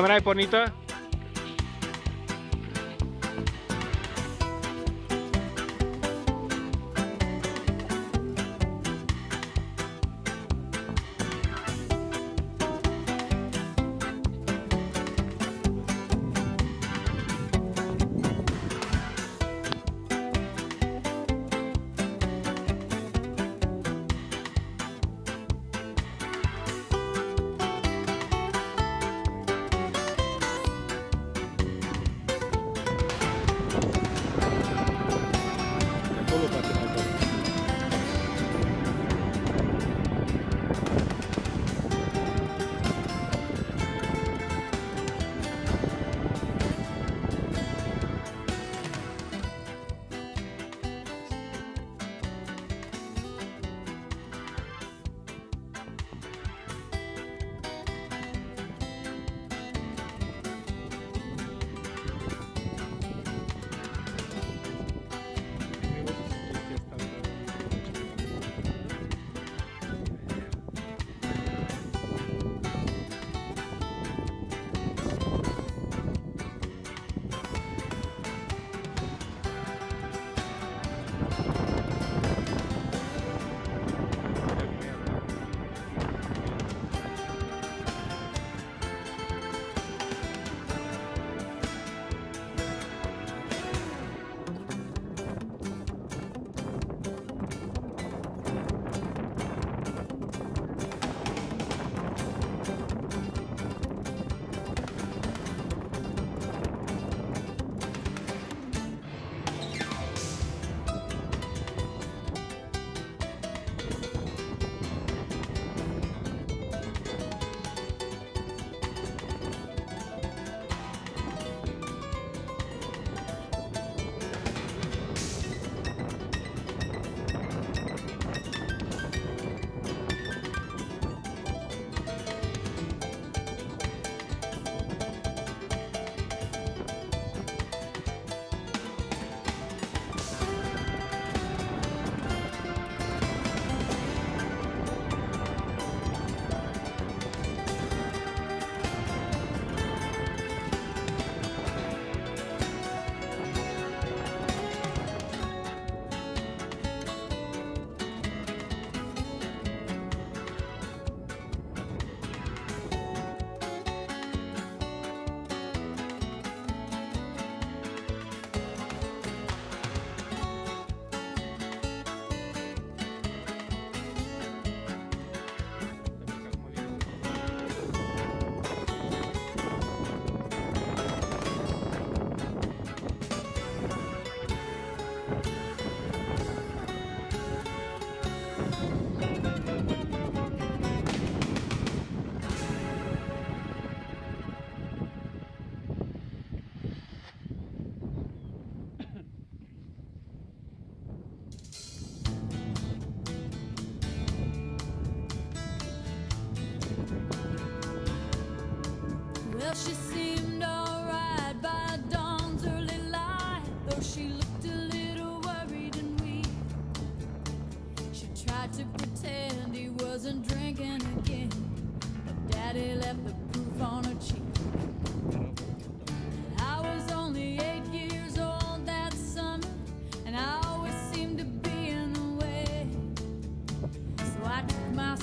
Cámara de bonita.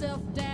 yourself down.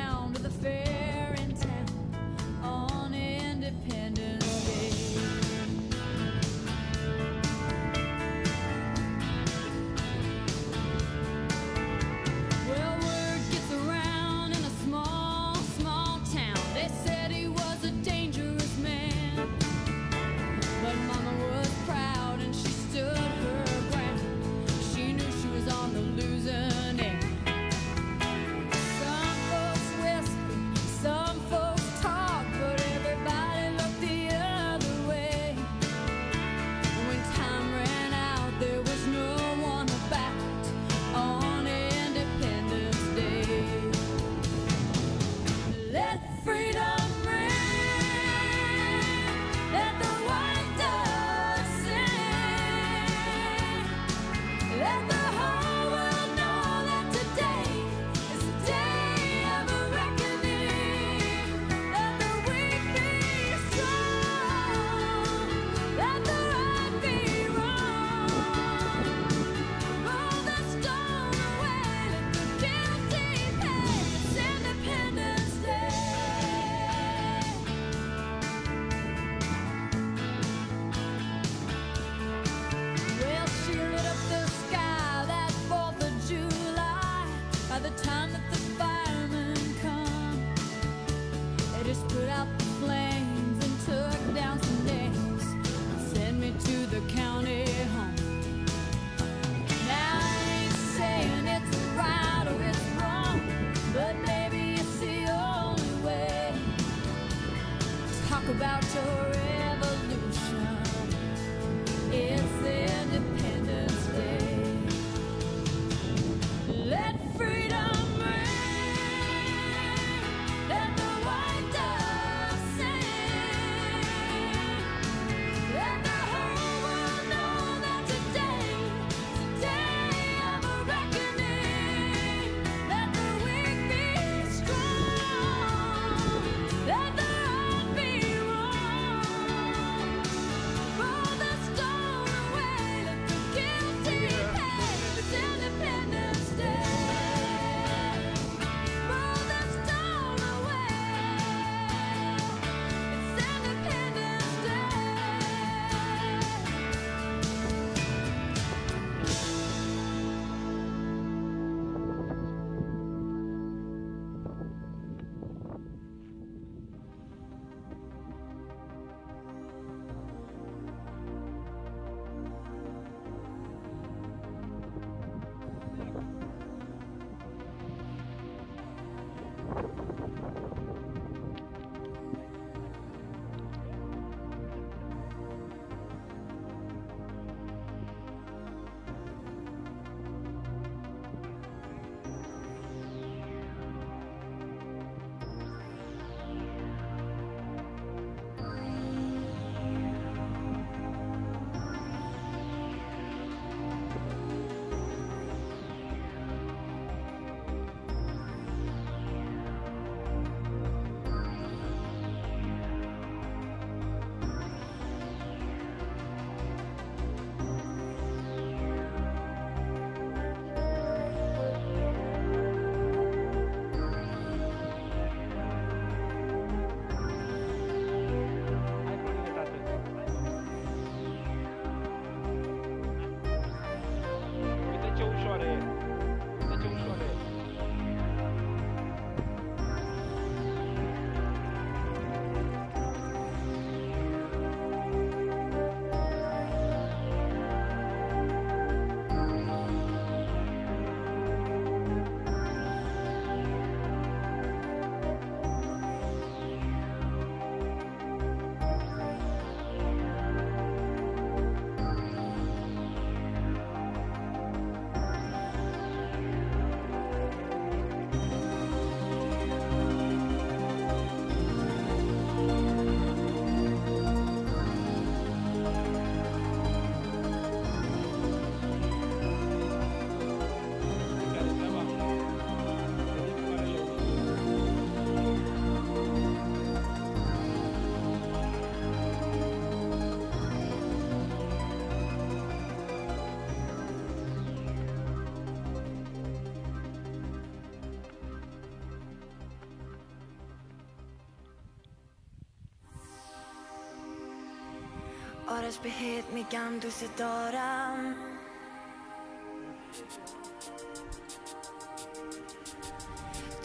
آرش بهت میگم دوست دارم.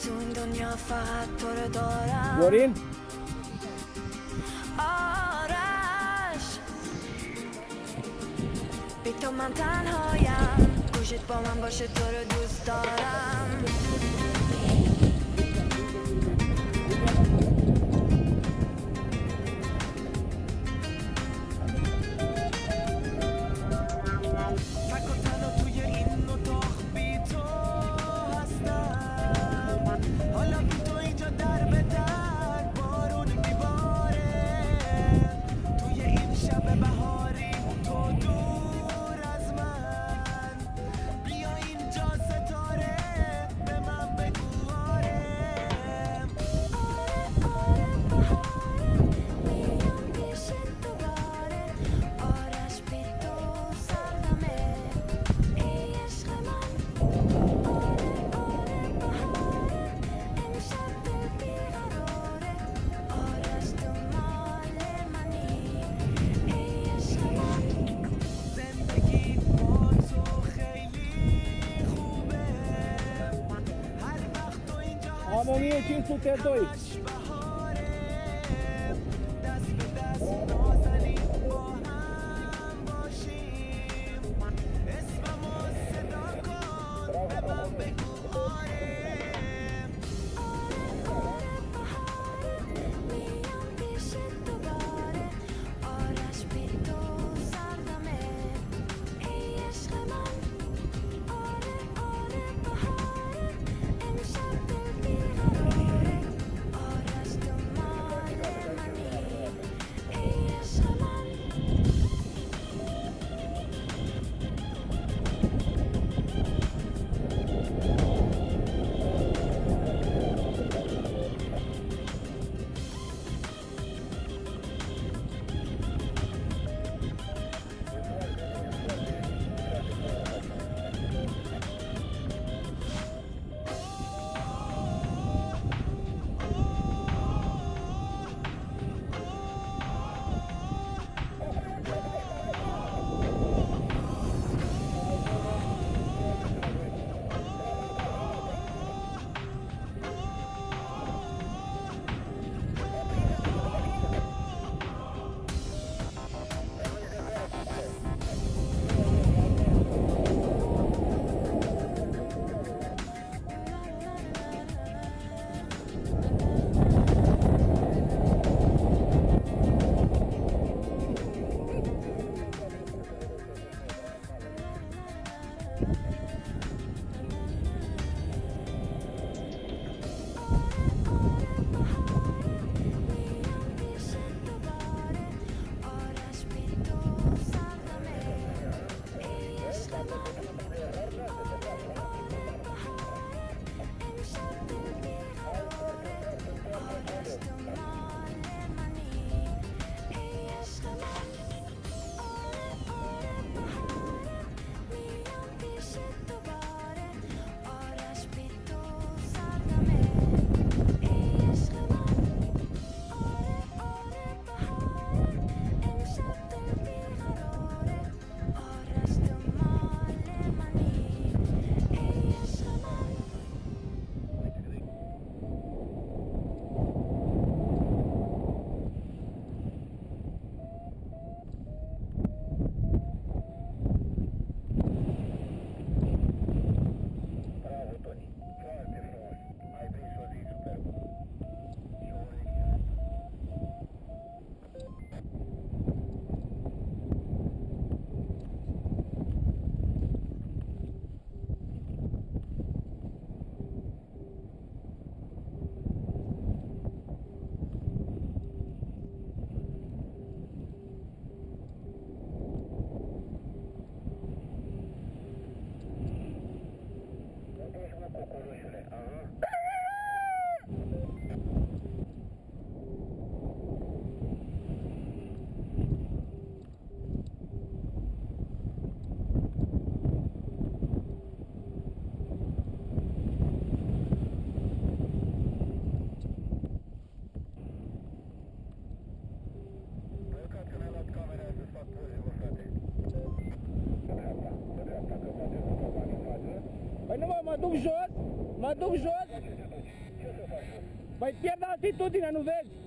تو این دنیا فقط تو رو دارم. دارین؟ آرش بی تو من تنهایم. گوشت با من باشه تو رو دوست دارم. Isso que é doido. Mas do jogo. Vai perder a altitude na né, nuvem.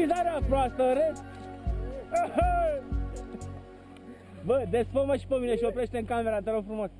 Atelizarea proastă, râs! Bă, desfă-mă și pe mine și oprește în camera, te rog frumos. Hai, Tony!